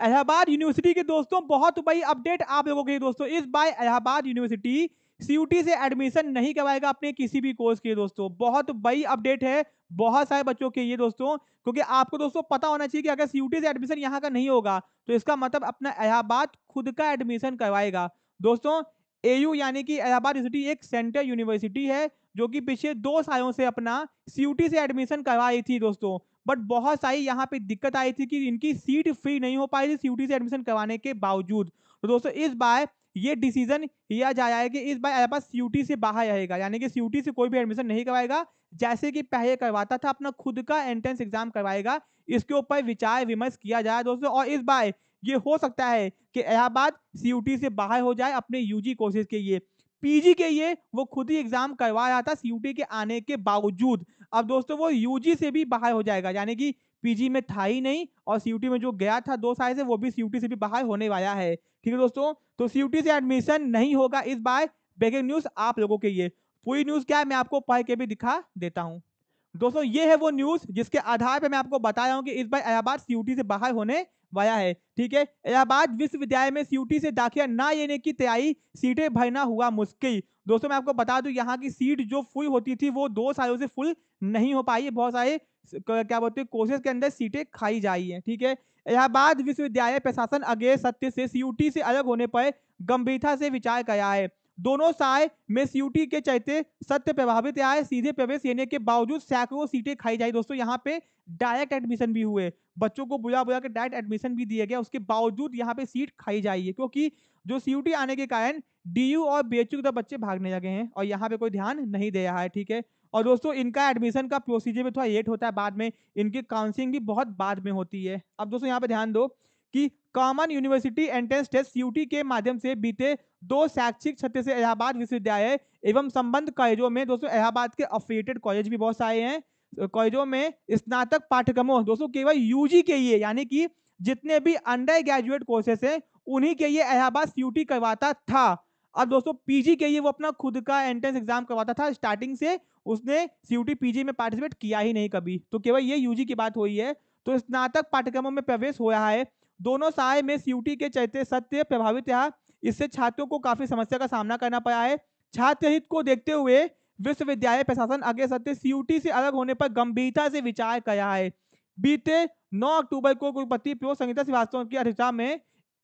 Allahabad university के दोस्तों, बहुत बड़ी अपडेट आप लोगों के दोस्तों, इस बार इलाहाबाद यूनिवर्सिटी सीयूटी से एडमिशन नहीं करवाएगा अपने किसी भी कोर्स के दोस्तों। बहुत बड़ी अपडेट है, बहुत सारे बच्चों के ये दोस्तों, क्योंकि आपको दोस्तों पता होना चाहिए कि अगर सीयूटी से एडमिशन यहाँ का नहीं होगा तो इसका मतलब अपना इलाहाबाद खुद का एडमिशन करवाएगा। दोस्तों एयू यानी कि इलाहाबाद यूनिवर्सिटी एक सेंट्रल यूनिवर्सिटी है, जो कि पिछले दो सालों से अपना सीयूटी से एडमिशन करवाई थी दोस्तों। बट बहुत सारी यहाँ पे दिक्कत आई थी कि इनकी सीट फ्री नहीं हो पाई थी सीयूटी से एडमिशन करवाने के बावजूद। तो दोस्तों, इस बार ये डिसीज़न लिया है कि इस बार पास सीयूटी से बाहर रहेगा, यानी कि सीयूटी से कोई भी एडमिशन नहीं करवाएगा, जैसे कि पहले करवाता था, अपना खुद का एंट्रेंस एग्ज़ाम करवाएगा। इसके ऊपर विचार विमर्श किया जाए दोस्तों, और इस बार ये हो सकता है कि इलाहाबाद सीयूटी से बाहर हो जाए अपने यूजी कोर्सेज के लिए। पीजी के लिए वो खुद ही एग्ज़ाम करवा रहा था सीयूटी के आने के बावजूद। अब दोस्तों, वो यूजी से भी बाहर हो जाएगा, यानी कि पीजी में था ही नहीं और सीयूटी में जो गया था दो साल से, वो भी सीयूटी से भी बाहर होने वाला है। ठीक है दोस्तों? तो सीयूटी से एडमिशन नहीं होगा इस बार। ब्रेकिंग न्यूज़ आप लोगों के लिए। पूरी न्यूज़ क्या है, मैं आपको पढ़ के भी दिखा देता हूँ। दोस्तों, ये है वो न्यूज़ जिसके आधार पर मैं आपको बता रहा हूँ कि इस बार इलाहाबाद सीयूटी से बाहर होने वाला है। ठीक है? इलाहाबाद विश्वविद्यालय में सीयूटी से दाखिला ना लेने की तैयारी सीटें भरना हुआ मुश्किल। दोस्तों, मैं आपको बता दूँ, यहाँ की सीट जो फुल होती थी, वो दो सालों से फुल नहीं हो पाई। बहुत सारे क्या बोलते हैं कोर्सेज के अंदर सीटें खाई जा रही हैं। ठीक है? इलाहाबाद विश्वविद्यालय प्रशासन अगे सत्य से सीयूटी से अलग होने पर गंभीरता से विचार किया है। दोनों साय में सीयूटी के चलते सत्य प्रभावित आए, सीधे प्रवेश लेने के बावजूद सैकड़ों सीटें खाई जाए दोस्तों, यहाँ पे डायरेक्ट एडमिशन भी हुए। बच्चों को बुला बुला के डायरेक्ट एडमिशन भी दिया गया उसके बावजूद यहाँ पे सीट खाई जाइए क्योंकि जो सीयूटी आने के कारण डीयू और बीएचयू के बच्चे भागने लगे हैं और यहाँ पे कोई ध्यान नहीं दे रहा है, ठीक है? और दोस्तों, इनका एडमिशन का प्रोसीजर भी थोड़ा लेट होता है। बाद में इनकी काउंसिलिंग भी बहुत बाद में होती है। अब दोस्तों, यहाँ पे ध्यान दो। कि common university entrance test UT के माध्यम से बीते दो शैक्षिक क्षेत्र से इलाहाबाद विश्वविद्यालय एवं संबंध कॉलेजों में, दोस्तों, इलाहाबाद के अफिलिएटेड कॉलेज भी बहुत सारे हैं। कॉलेजों में स्नातक पाठ्यक्रमों, दोस्तों, केवल यूजी के लिए, यानी कि जितने भी अंडर ग्रेजुएट कोर्सेस हैं, उन्हीं के लिए इलाहाबाद यूटी करवाता था। अब, दोस्तों पीजी के लिए वो अपना खुद का एंट्रेंस एग्ज़ाम करवाता था। स्टार्टिंग से उसने सीयूटी पीजी में पार्टिसिपेट किया ही नहीं कभी। तो केवल ये यूजी की बात हुई है। तो स्नातक पाठ्यक्रमों में प्रवेश हो रहा है। दोनों सहाय में सीयूटी के चलते सत्य प्रभावित रहा। इससे छात्रों को काफ़ी समस्या का सामना करना पड़ा है। छात्र हित को देखते हुए विश्वविद्यालय प्रशासन अगले सत्य सीयूटी से अलग होने पर गंभीरता से विचार किया है। बीते 9 अक्टूबर को कुलपति प्रो संगीता श्रीवास्तव की अध्यक्षता में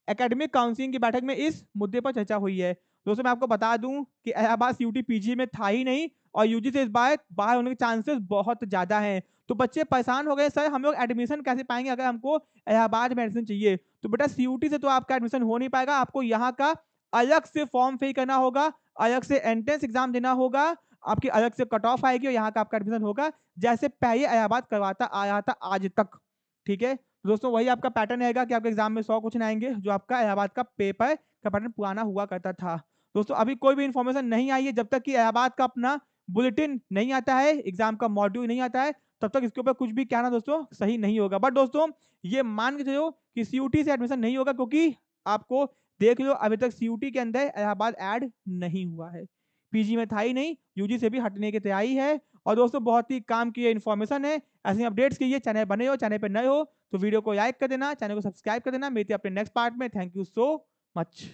एकेडमिक काउंसिलिंग की बैठक में इस मुद्दे पर चर्चा हुई है। दोस्तों, मैं आपको बता दूँ कि इलाहाबाद यूटी पीजी में था ही नहीं और यूजी से इस बार बाहर होने के चांसेस बहुत ज़्यादा हैं। तो बच्चे परेशान हो गए, सर, हम लोग एडमिशन कैसे पाएँगे अगर हमको इलाहाबाद में एडमिशन चाहिए? तो बेटा सीयूटी से तो आपका एडमिशन हो नहीं पाएगा, आपको यहाँ का अलग से फॉर्म फिल करना होगा, अलग से एंट्रेंस एग्ज़ाम देना होगा, आपकी अलग से कट ऑफ़ आएगी और यहाँ का आपका एडमिशन होगा, जैसे पहले इलाहाबाद करवाता, आया था आज तक। ठीक है? दोस्तों, वही आपका पैटर्न रहेगा कि आपके एग्ज़ाम में सौ क्वेश्चन आएँगे, जो आपका इलाहाबाद का पेपर का पैटर्न पुराना हुआ करता था। दोस्तों, अभी कोई भी इन्फॉर्मेशन नहीं आई है, जब तक कि इलाहाबाद का अपना बुलेटिन नहीं आता है एग्ज़ाम का मॉड्यूल नहीं आता है तब तक इसके ऊपर कुछ भी कहना दोस्तों, सही नहीं होगा। बट दोस्तों, ये मान के चलो कि सी से एडमिशन नहीं होगा क्योंकि आपको देख लो, अभी तक सीयूटी के अंदर इलाहाबाद ऐड नहीं हुआ है। पीजी में था ही नहीं यूजी से भी हटने की तैयारी है। और दोस्तों, बहुत ही काम की इन्फॉर्मेशन है। ऐसे अपडेट्स के लिए चैनल बने हो चैनल पर नए हो तो वीडियो को लाइक कर देना चैनल को सब्सक्राइब कर देना। मिलते अपने नेक्स्ट पार्ट में। Thank you so much